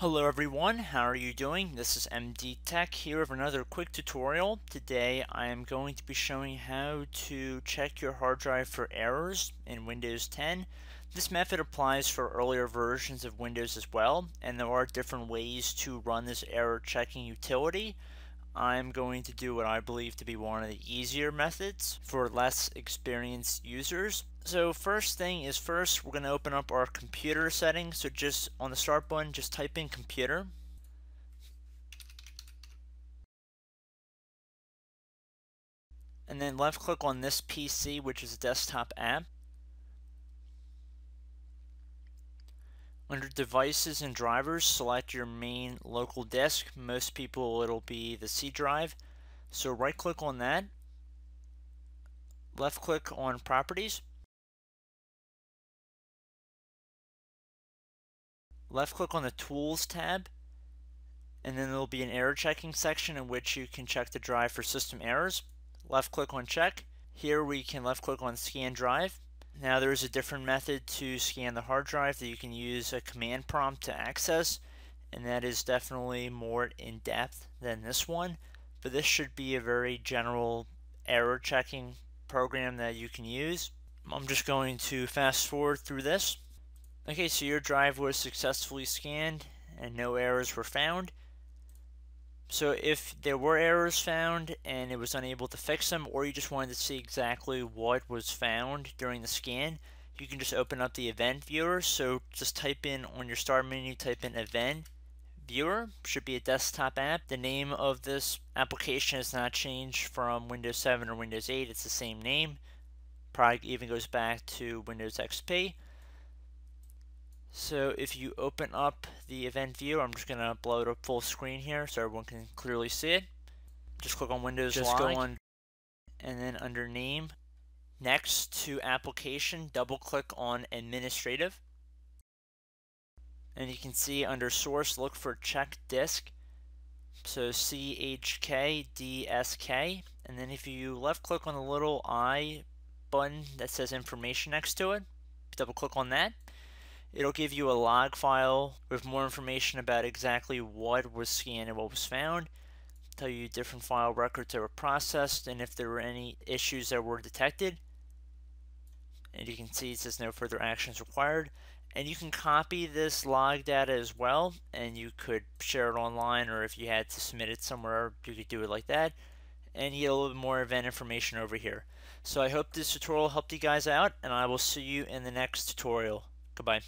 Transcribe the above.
Hello everyone, how are you doing? This is MD Tech here with another quick tutorial. Today I am going to be showing how to check your hard drive for errors in Windows 10. This method applies for earlier versions of Windows as well, and there are different ways to run this error checking utility. I'm going to do what I believe to be one of the easier methods for less experienced users. So first thing is first we're going to open up our computer settings. So just on the start button just type in computer. And then left click on this PC which is a desktop app. Under devices and drivers, select your main local disk. Most people it'll be the C drive. So right click on that. Left click on properties. Left click on the tools tab. And then there'll be an error checking section in which you can check the drive for system errors. Left click on check. Here we can left click on scan drive now there is a different method to scan the hard drive that you can use a command prompt to access and that is definitely more in depth than this one but this should be a very general error checking program that you can use. I'm just going to fast forward through this. Okay so your drive was successfully scanned and no errors were found. So if there were errors found and it was unable to fix them or you just wanted to see exactly what was found during the scan, you can just open up the event viewer. So just type in on your start menu, type in event viewer, should be a desktop app. The name of this application has not changed from Windows 7 or Windows 8, it's the same name. Probably even goes back to Windows XP. So if you open up the event view, I'm just going to blow it up full screen here so everyone can clearly see it. Just click on Windows Just Log. go on and then under name, next to application, double click on administrative. And you can see under source, look for check disk. So CHKDSK. And then if you left click on the little I button that says information next to it, double click on that It'll give you a log file with more information about exactly what was scanned and what was found. Tell you different file records that were processed and if there were any issues that were detected. And you can see it says no further actions required. And you can copy this log data as well and you could share it online or if you had to submit it somewhere you could do it like that and you get a little bit more event information over here. So I hope this tutorial helped you guys out and I will see you in the next tutorial. Goodbye.